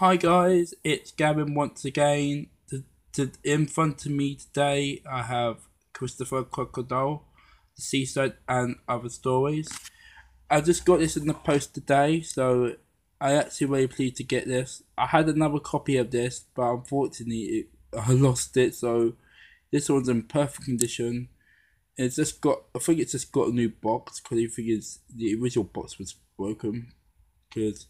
Hi guys, it's Gavin once again. To, to, in front of me today, I have Christopher Crocodile, The Seaside, and Other Stories. I just got this in the post today, so I actually really pleased to get this. I had another copy of this, but unfortunately, it, I lost it. So this one's in perfect condition. It's just got, I think it's just got a new box because I think it's, the original box was broken. Because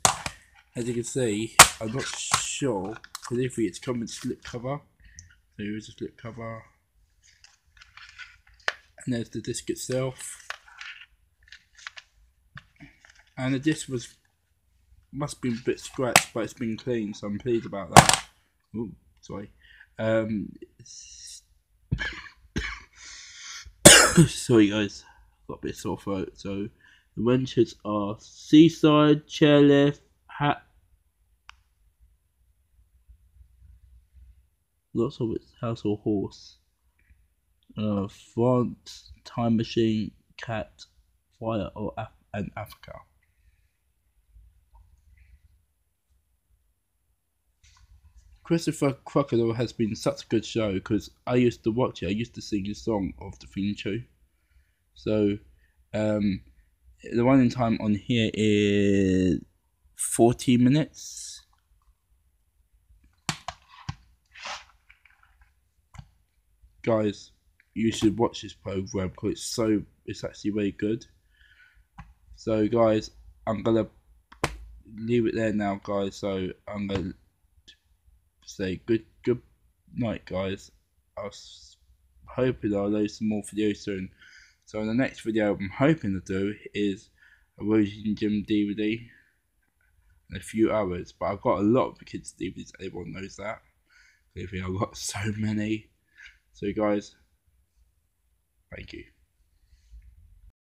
as you can see, I'm not sure because I think it's come with slip cover. So here's a slip cover, and there's the disc itself. And the disc was must be a bit scratched, but it's been cleaned, so I'm pleased about that. Oh, sorry. Um, sorry guys, got a bit sore throat. So the wrenches are seaside, chairlift, hat. Lots of its household horse. Uh, France, time machine, cat, fire, or Af- and Africa. Christopher Crocodile has been such a good show because I used to watch it. I used to sing his song of the theme tune. So, um, the running time on here is 40 minutes. Guys, you should watch this program because it's so it's actually very good. So, guys, I'm gonna leave it there now, guys. So I'm gonna say good good night, guys. I was hoping I'll load some more videos soon. So the next video, I'm hoping to do is a Rosie and Jim DVD in a few hours. But I've got a lot of kids' DVDs. Everyone knows that. I've got so many. So guys, thank you.